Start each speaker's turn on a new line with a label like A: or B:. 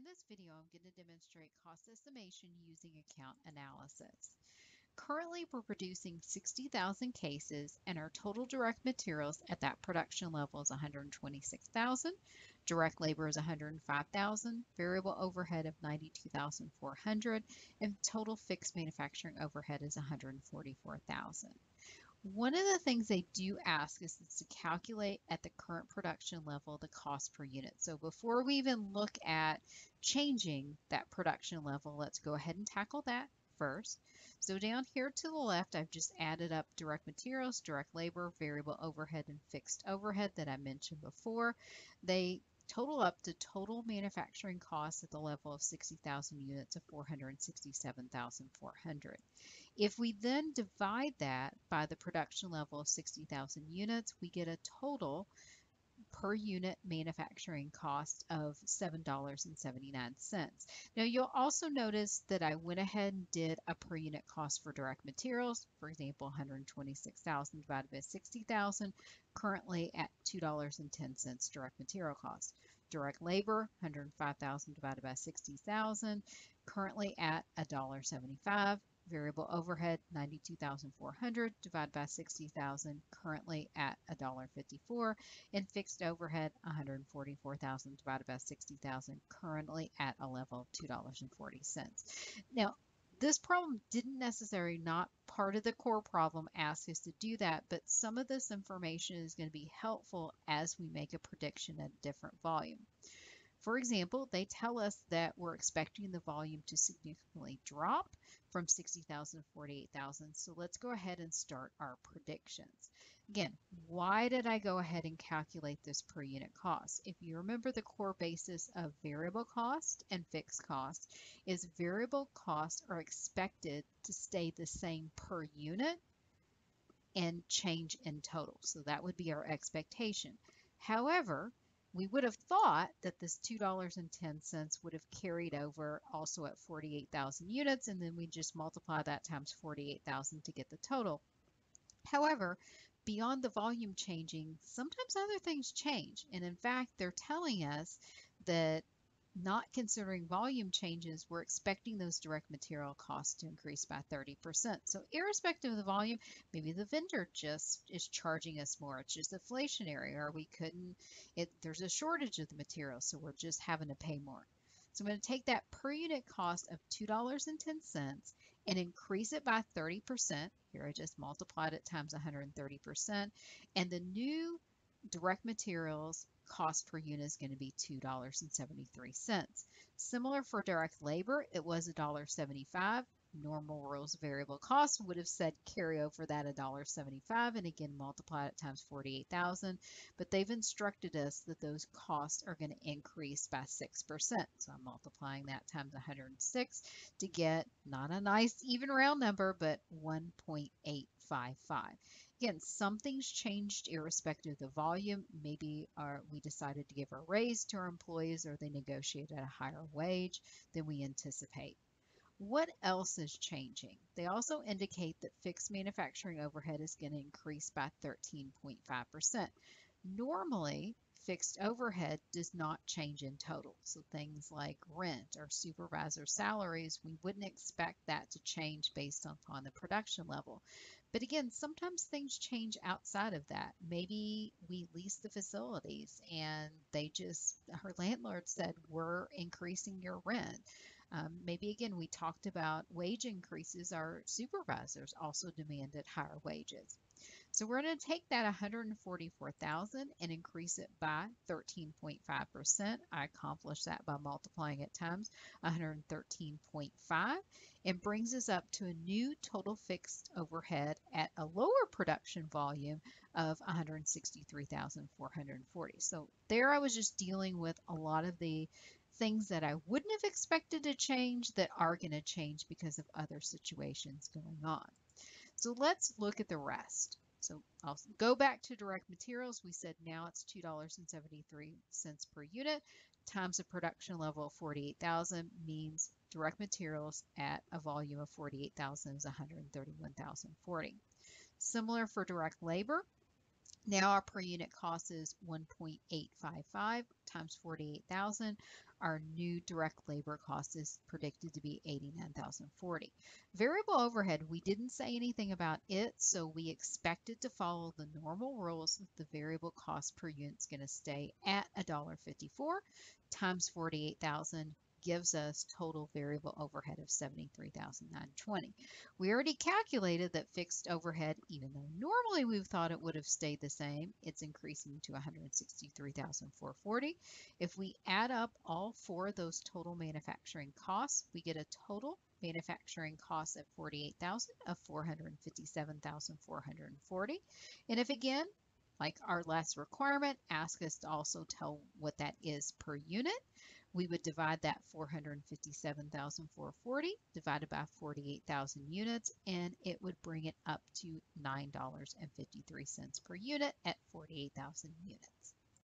A: In this video, I'm going to demonstrate cost estimation using account analysis. Currently, we're producing 60,000 cases and our total direct materials at that production level is 126,000. Direct labor is 105,000, variable overhead of 92,400, and total fixed manufacturing overhead is 144,000. One of the things they do ask is to calculate at the current production level the cost per unit. So before we even look at changing that production level, let's go ahead and tackle that first. So down here to the left, I've just added up direct materials, direct labor, variable overhead, and fixed overhead that I mentioned before. They total up to total manufacturing costs at the level of 60,000 units of 467,400. If we then divide that by the production level of 60,000 units, we get a total per unit manufacturing cost of $7.79. Now you'll also notice that I went ahead and did a per unit cost for direct materials, for example 126,000 divided by 60,000, currently at $2.10 direct material cost. Direct labor, 105,000 divided by 60,000, currently at $1.75 variable overhead 92,400 divided by 60,000 currently at $1.54 and fixed overhead 144,000 divided by 60,000 currently at a level of $2.40. Now this problem didn't necessarily not part of the core problem ask us to do that, but some of this information is going to be helpful as we make a prediction at a different volume. For example, they tell us that we're expecting the volume to significantly drop from 60,000 to 48,000. So let's go ahead and start our predictions. Again, why did I go ahead and calculate this per unit cost? If you remember the core basis of variable cost and fixed cost is variable costs are expected to stay the same per unit and change in total. So that would be our expectation. However, we would have thought that this $2.10 would have carried over also at 48,000 units, and then we just multiply that times 48,000 to get the total. However, beyond the volume changing, sometimes other things change. And in fact, they're telling us that not considering volume changes, we're expecting those direct material costs to increase by 30%. So irrespective of the volume, maybe the vendor just is charging us more. It's just inflationary or we couldn't, it, there's a shortage of the material, so we're just having to pay more. So I'm going to take that per unit cost of $2.10 and increase it by 30%. Here I just multiplied it times 130%. And the new direct materials cost per unit is going to be $2.73. Similar for direct labor, it was $1.75. Normal rules variable cost would have said carry over that $1.75 and again multiply it times 48,000. But they've instructed us that those costs are going to increase by 6%. So I'm multiplying that times 106 to get not a nice even round number, but 1.855. Again, something's changed irrespective of the volume. Maybe our, we decided to give a raise to our employees or they negotiated a higher wage than we anticipate. What else is changing? They also indicate that fixed manufacturing overhead is going to increase by 13.5%. Normally, fixed overhead does not change in total. So things like rent or supervisor salaries, we wouldn't expect that to change based upon the production level. But again, sometimes things change outside of that. Maybe we lease the facilities and they just, her landlord said, we're increasing your rent. Um, maybe again, we talked about wage increases. Our supervisors also demanded higher wages. So we're going to take that 144,000 and increase it by 13.5%. I accomplished that by multiplying it times 113.5 and brings us up to a new total fixed overhead at a lower production volume of 163,440. So there I was just dealing with a lot of the things that I wouldn't have expected to change that are going to change because of other situations going on. So let's look at the rest. So I'll go back to direct materials. We said now it's $2.73 per unit times a production level of 48,000 means direct materials at a volume of 48,000 is 131,040. Similar for direct labor. Now our per unit cost is 1.855 times 48,000. Our new direct labor cost is predicted to be 89,040. Variable overhead, we didn't say anything about it, so we expect it to follow the normal rules. The variable cost per unit is going to stay at $1.54 times 48,000 gives us total variable overhead of 73,920. We already calculated that fixed overhead, even though normally we've thought it would have stayed the same, it's increasing to 163,440. If we add up all four of those total manufacturing costs, we get a total manufacturing cost at 48,000 of 457,440. And if again, like our last requirement, ask us to also tell what that is per unit. We would divide that 457,440 divided by 48,000 units, and it would bring it up to $9.53 per unit at 48,000 units.